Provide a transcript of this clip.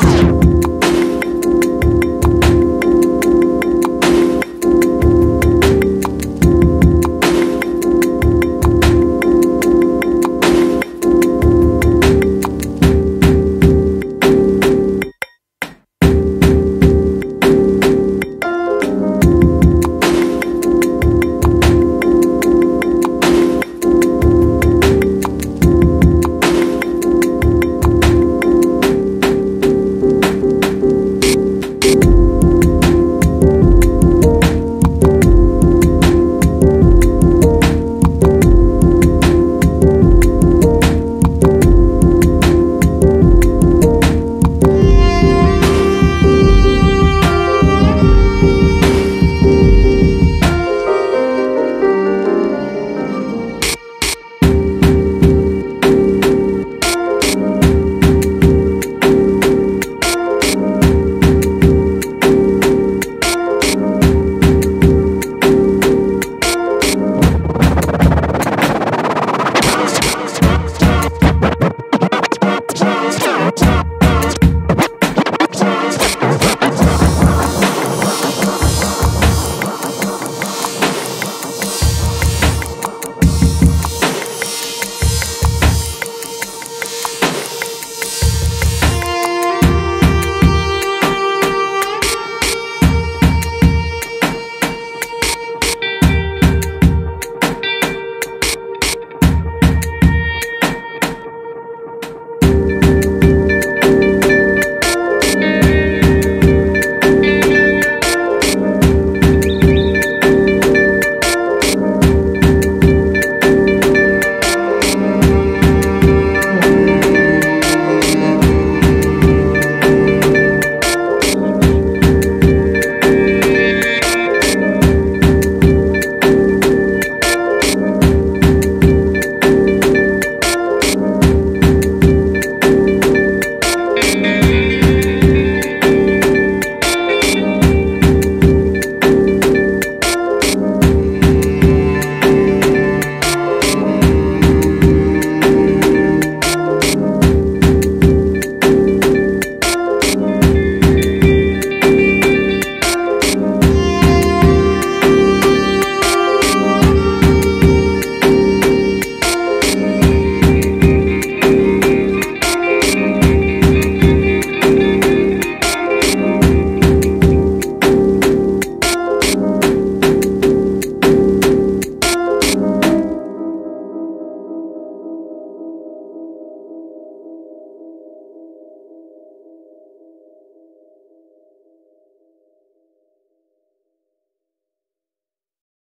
You.